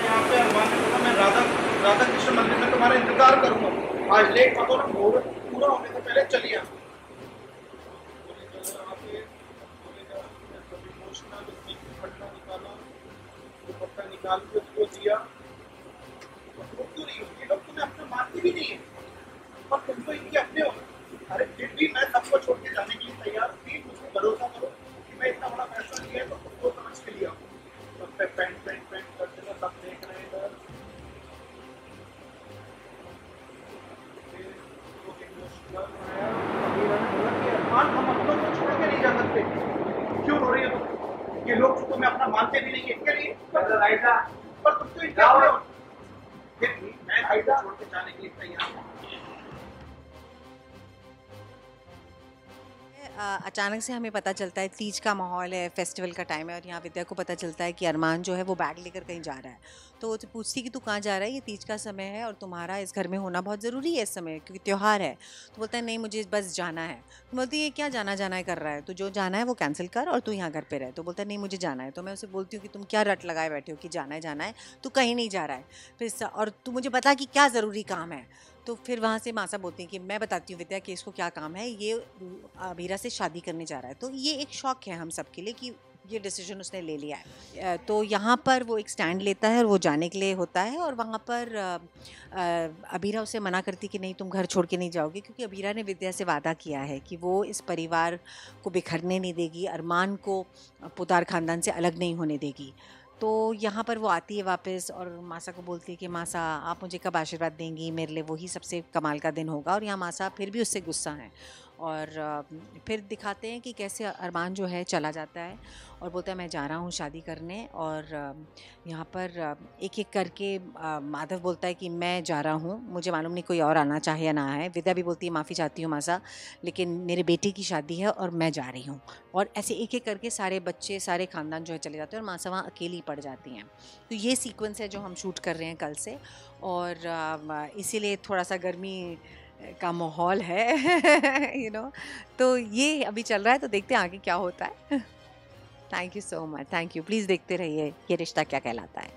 यहाँ पे हनुमान मैं राधा राधा कृष्ण मंदिर में तुम्हारा इंतज़ार करूँगा। आज लेट मत होना मुहूर्त पूरा होने से पहले चलिए दिया। तो नहीं होगी अपना मानते भी नहीं है। इनके अपने हो अरे फिर भी मैं सबको छोड़ के जाने के लिए तैयार थी मुझको भरोसा करो कि मैं इतना बड़ा फैसला लिया है तो खुद को समझ के लिया हूँ सब पे पेंट पेंट पेंट करते रहो सब देख रहे हैं इधर फिर वो इमोशनल आया अभी मैंने बोला कि अरमान हम अब्दुल को छोड़ के नहीं जा सकते क्यों रो रही हो ये लोग तुम्हें अपना मानते भी नहीं है। इनके लिए पर तुम तो इतना फिर भी मैं छोड़ के जाने के लिए तैयार हूँ। अचानक से हमें पता चलता है, तीज का माहौल है, फेस्टिवल का टाइम है और यहाँ विद्या को पता चलता है कि अरमान जो है वो बैग लेकर कहीं जा रहा है। तो वो तो पूछती कि तू कहाँ जा रहा है? ये तीज का समय है और तुम्हारा इस घर में होना बहुत ज़रूरी है इस समय क्योंकि त्यौहार है। तो बोलता है, नहीं, मुझे बस जाना है। तो बोलती है क्या जाना जाना है कर रहा है? तो जो जाना है वो कैंसिल कर और तू यहाँ घर पर रहे। तो बोलता है, नहीं, मुझे जाना है। तो मैं उसे बोलती हूँ कि, तुम क्या रट लगाए बैठे हो कि जाना है जाना है? तू कहीं नहीं जा रहा है। फिर और तू मुझे बता कि क्या ज़रूरी काम है? तो फिर वहाँ से मासा बोलती हैं कि, मैं बताती हूँ विद्या कि इसको क्या काम है? ये अबीरा से शादी करने जा रहा है। तो ये एक शौक है हम सब के लिए कि ये डिसीज़न उसने ले लिया है। तो यहाँ पर वो एक स्टैंड लेता है और वो जाने के लिए होता है और वहाँ पर अबीरा उसे मना करती कि, नहीं, तुम घर छोड़ के नहीं जाओगे। क्योंकि अबीरा ने विद्या से वादा किया है कि वो इस परिवार को बिखरने नहीं देगी, अरमान को पुतार ख़ानदान से अलग नहीं होने देगी। तो यहाँ पर वो आती है वापस और मासा को बोलती है कि, मासा, आप मुझे कब आशीर्वाद देंगी? मेरे लिए वही सबसे कमाल का दिन होगा। और यहाँ मासा फिर भी उससे गुस्सा है। और फिर दिखाते हैं कि कैसे अरमान जो है चला जाता है और बोलता है, मैं जा रहा हूँ शादी करने। और यहाँ पर एक एक करके माधव बोलता है कि, मैं जा रहा हूँ, मुझे मालूम नहीं कोई और आना चाहे या ना आए। विद्या भी बोलती है, माफ़ी चाहती हूँ मासा, लेकिन मेरे बेटे की शादी है और मैं जा रही हूँ। और ऐसे एक एक करके सारे बच्चे, सारे ख़ानदान जो है चले जाते हैं और मासा वहाँ अकेली पड़ जाती हैं। तो ये सीक्वेंस है जो हम शूट कर रहे हैं कल से और इसीलिए थोड़ा सा गर्मी का माहौल है यू नो तो ये अभी चल रहा है तो देखते हैं आगे क्या होता है। Thank you so much thank you please देखते रहिए, ये रिश्ता क्या कहलाता है।